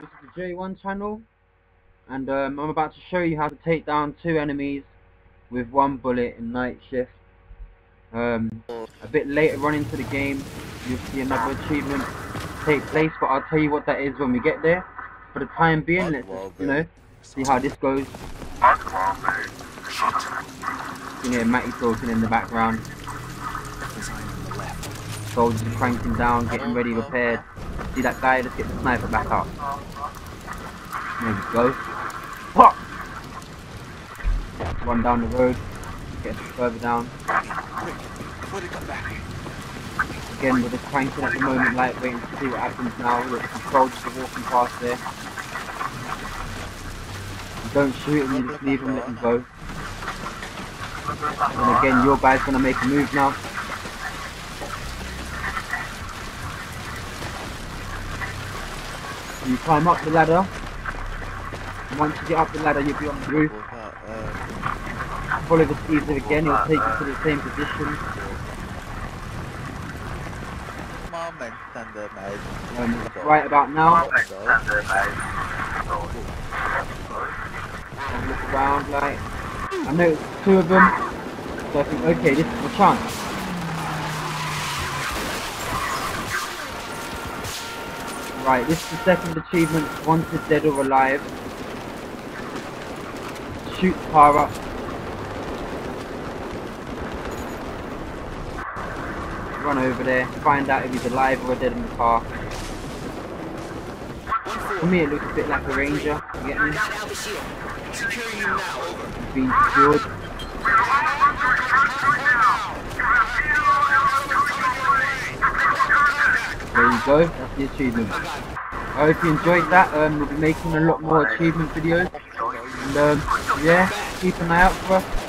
This is the J1 channel, and um, I'm about to show you how to take down two enemies with one bullet in night shift. Um, a bit later on into the game, you'll see another achievement take place, but I'll tell you what that is when we get there. For the time being, let's you know, see how this goes. You know, Matty talking in the background. Soldiers are cranking down, getting ready, prepared. See that guy? Let's get the sniper back up. There we go. Pop! Run down the road. Get further down. Again, we're just cranking at the moment, like waiting to see what happens now. Look, some soldiers are walking past there. You don't shoot them, you just leave them, let them go. And again, your guy's gonna make a move now. You climb up the ladder. Once you get up the ladder, you'll be on the roof. Follow the Caesar again, it'll take you to the same position. Um, right about now, and look around like, I know two of them, so I think, okay, this is my chance. Right, this is the second achievement, once wanted dead or alive. Shoot the car up. Run over there, find out if he's alive or dead in the car. For me it looks a bit like a ranger, you get me? Being secured. You go, that's the achievement. I hope you enjoyed that, um, we'll be making a lot more achievement videos. And um, yeah, keep an eye out for us.